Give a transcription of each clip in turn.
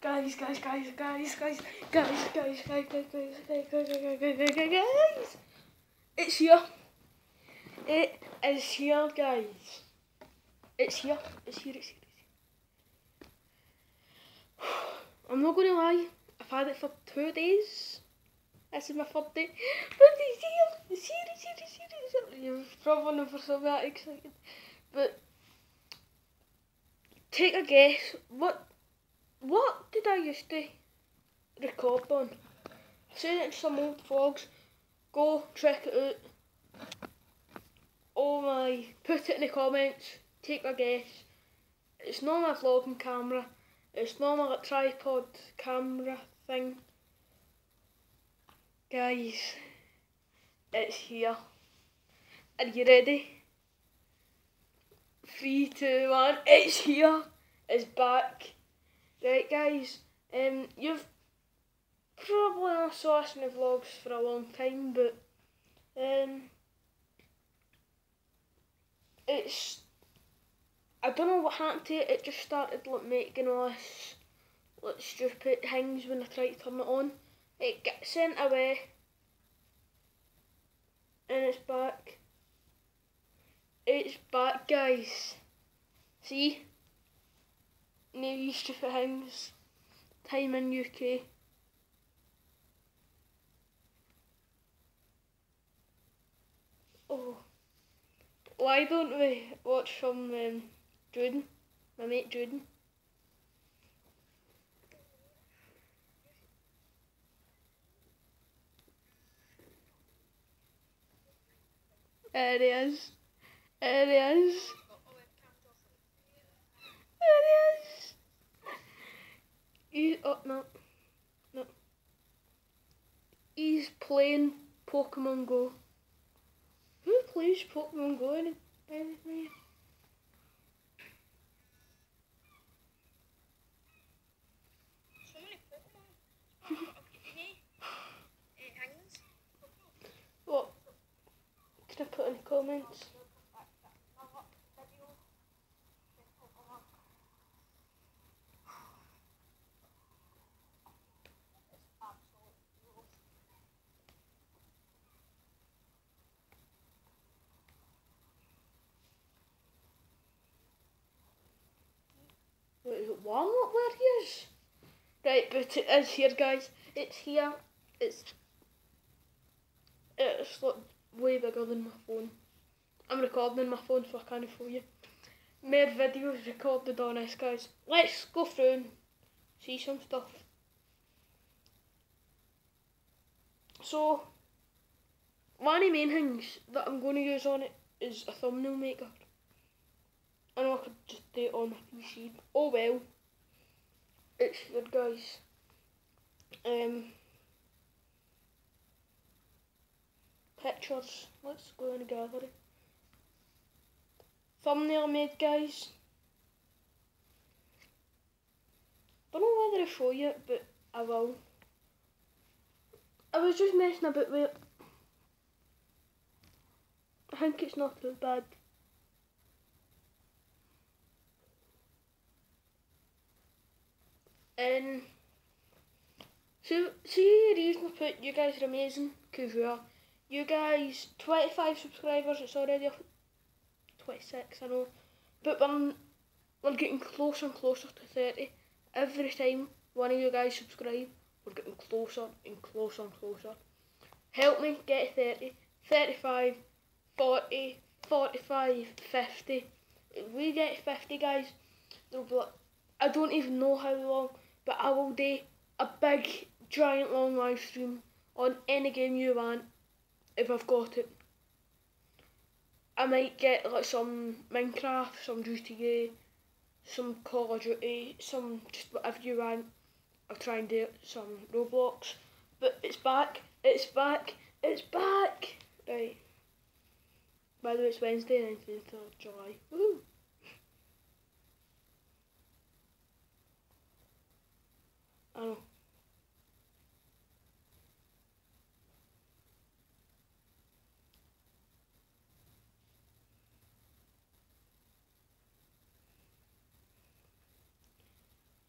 guys, guys, guys, guys, guys, guys, guys, guys, guys, guys, guys, guys, guys, guys, guys, guys, guys. Here. It is here, guys. It's here. It's here. It's here. I'm not gonna lie. I've had it for two days. This is my third day. But it's here. It's here. It's here. It's here. It's here. You're probably never so that excited. But take a guess. What what did I used to record on? It in some old vlogs. Go check it out. Oh my, put it in the comments. Take a guess. It's not my vlogging camera. It's not my tripod camera thing. Guys, it's here. Are you ready? Three, two, one. It's here. It's back. Right, guys. Um, you've probably not saw us in the vlogs for a long time, but um, it's I don't know what happened to it. It just started like making all this like stupid things when I tried to turn it on. It got sent away, and it's back. It's back, guys. See? New stupid things. Time in UK. Oh. Why don't we watch some um, Jordan? My mate Jordan. There he is. There he is. There he is. Oh, no. No. He's playing Pokemon Go. Who plays Pokemon Go any, anyway? So many Pokemon. hey, hey, hangs. What? Can I put in the comments? Wait, is it Walmart where he is? Right, but it is here, guys. It's here. It's it's like way bigger than my phone. I'm recording my phone, so I can't show you. More videos recorded on this, guys. Let's go through and see some stuff. So, one of the main things that I'm going to use on it is a thumbnail maker. I know I could just do it on PC. Oh well. It's good, guys. Um, pictures. Let's go in the gallery. Thumbnail made, guys. Don't know whether to show you it, but I will. I was just messing about with it. I think it's not too bad. And so, see the reason I put you guys are amazing because you are. You guys, 25 subscribers, it's already up 26, I know. But we're, we're getting closer and closer to 30. Every time one of you guys subscribe, we're getting closer and closer and closer. Help me get 30, 35, 40, 45, 50. If we get 50 guys, there'll be like, I don't even know how long, but I will do a big, giant, long live stream on any game you want if I've got it. I might get like some Minecraft, some GTA, some Call of Duty, some just whatever you want. I'll try and do some Roblox. But it's back, it's back, it's back! Right. By the way, it's Wednesday, 19th of July. Woo! I know.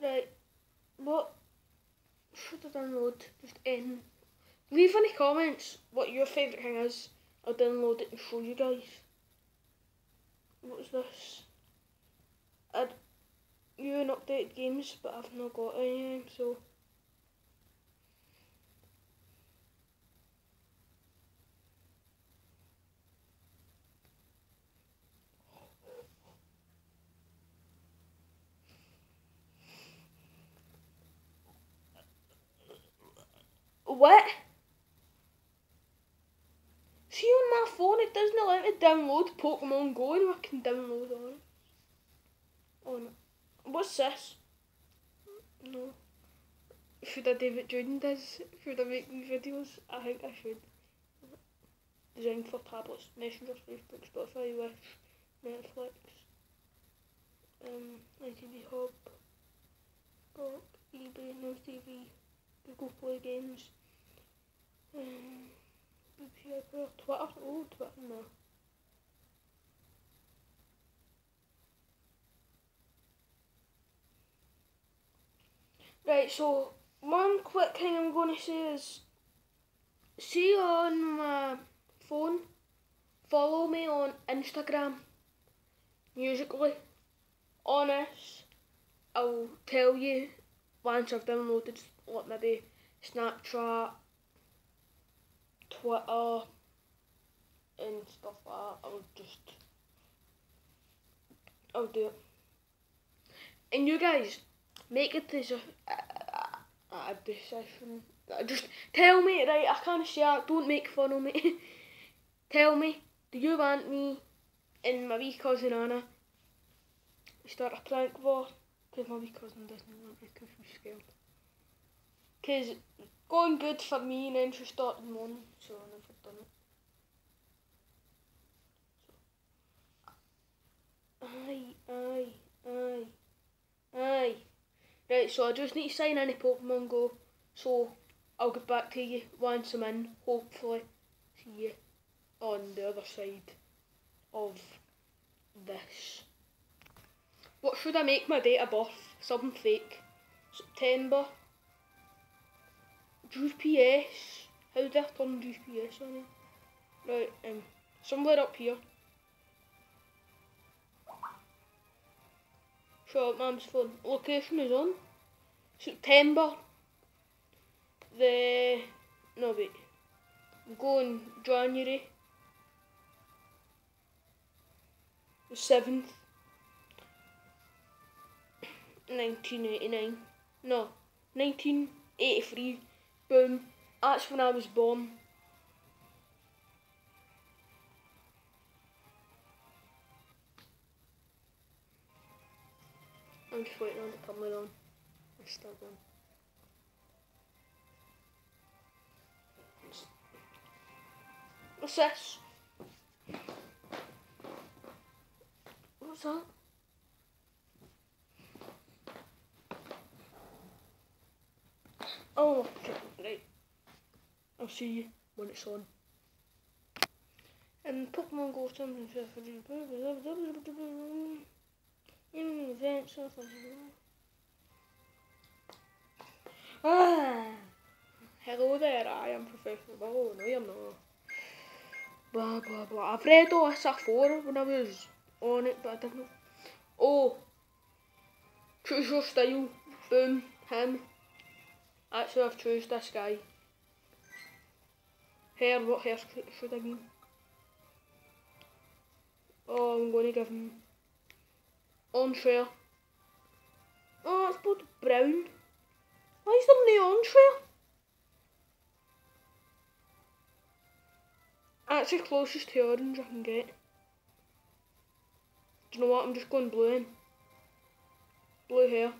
Right, what download. Just in. Leave any comments what your favourite thing is. I'll download it and show you guys. What's this? I'd you an updated games, but I've not got any, um, so. What? See on my phone it doesn't let me download Pokemon Go and I can download on it. On it. What's this? No. Should I what Jordan does? Should I make these videos? I think I should. Designed for tablets, Messenger, Facebook, Spotify, Wish, Netflix, um, ITV Hub, Spock, eBay, Now TV, Google Play Games, um, Pro, Twitter, oh Twitter, no. Right, so one quick thing I'm going to say is see on my phone, follow me on Instagram, Musical.ly. Honest, I'll tell you once I've downloaded what maybe Snapchat, Twitter, and stuff like that. I'll just, I'll do it. And you guys, make a decision. A, a decision. Just tell me, right? I can't share. Don't make fun of me. tell me, do you want me and my wee cousin Anna start a prank war? Because my wee cousin doesn't want me because she's scared. Because going good for me and then she started moaning, so I never done it. Aye, aye, aye. Aye. Right, so I just need to sign in a Pokemon Go. So I'll get back to you once I'm in, hopefully. See you on the other side of this. What should I make my date of birth? Something fake. September. GPS. How do I turn GPS on it? Right, um, somewhere up here. Mum's phone. Location is on. September. The no wait. Going January. The seventh. Nineteen eighty nine. No. Nineteen eighty three. Boom. That's when I was born. I'm just waiting on to come on. It's still going. What's this? What's that? Oh, okay, right. I'll see you when it's on. And Pokemon Go something siŵr os yna. Ah! Hello there, I am professional. Oh, no, I am not. Blah, blah, blah. I've read all this before when I was on it, but I didn't know. Oh! Choose your style. Boom. Him. Actually, I've choose this guy. Hair, what hair should I give? Oh, I'm going to give him... On share. Oh, it's both brown. Why is there no unfair? That's the closest to orange I can get. Do you know what? I'm just going blue in. Blue hair.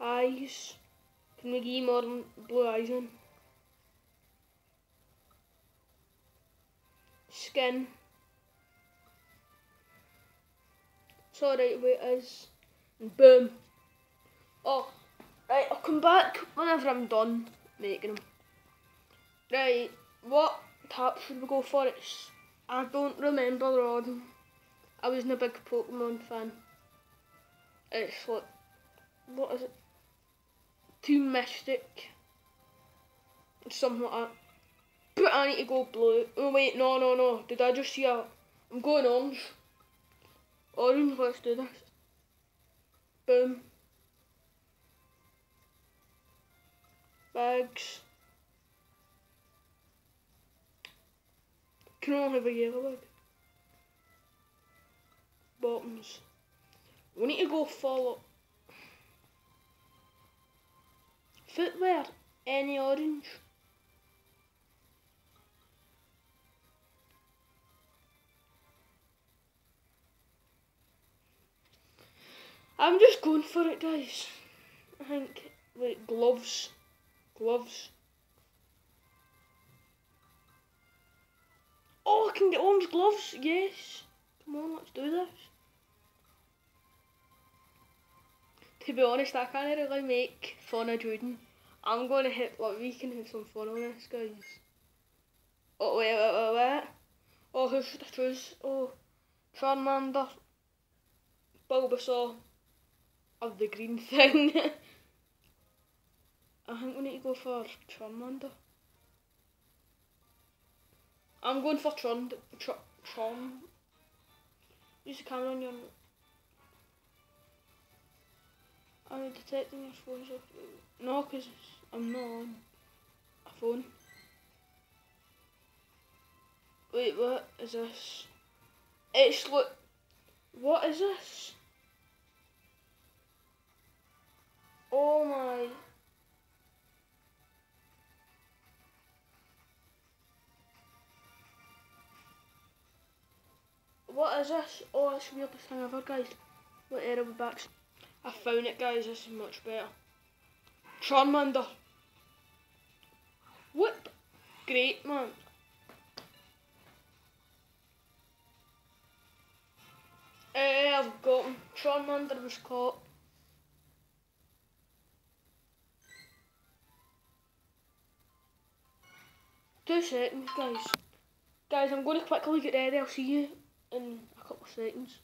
Eyes. Can we give more blue eyes in? Skin. So right where it is. Boom. Oh, right, I'll come back whenever I'm done making them. Right, what tap should we go for? It's, I don't remember of. I wasn't a big Pokemon fan. It's what, what is it? two mystic, something like that. But I need to go blue. Oh wait, no, no, no. Did I just see a... I'm going orange. Orange, let's do this. Boom. Bags. Can only have a yellow bag. Bottoms. We need to go follow. Footwear. Any orange. I'm just going for it, guys. I think, wait, gloves. Gloves. Oh, I can get orange gloves. Yes. Come on, let's do this. To be honest, I can't really make fun of Jordan. I'm going to hit, like, we can have some fun on this, guys. Oh, wait, wait, wait, wait. Oh, who should I choose? Oh, Charmander, Bulbasaur, of the green thing. I think we need to go for Charmander. I'm going for Tron. Tron. Tron. Use the camera on your. I'm detecting your phone. So no, because I'm not on a phone. Wait, what is this? It's look. What is this? Oh my. What is this? Oh, it's the weirdest thing ever, guys. What area we back? I found it, guys. This is much better. Charmander. What? Great, man. Eh, I've got him. Charmander was caught. Two seconds, guys. Guys, I'm going to quickly get ready. I'll see you in a couple of seconds.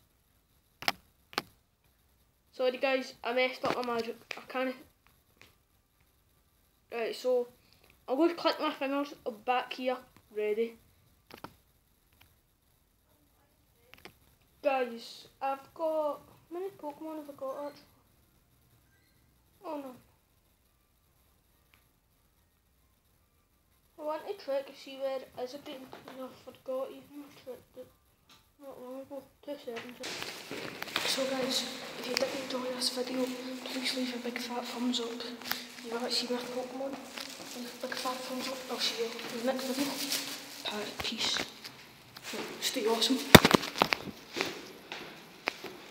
Sorry, guys. I messed up my magic. I can't. Right, so I'm going to click my fingers back here. Ready. Guys, I've got. How many Pokemon have I got actually? Oh no. at the track to see where it is. I didn't I forgot even I not long ago, two seconds. So guys, if you did enjoy this video, please leave a big fat thumbs up. If you want to see my Pokemon, leave a big fat thumbs up. I'll see you in the next video. Peace. Stay awesome.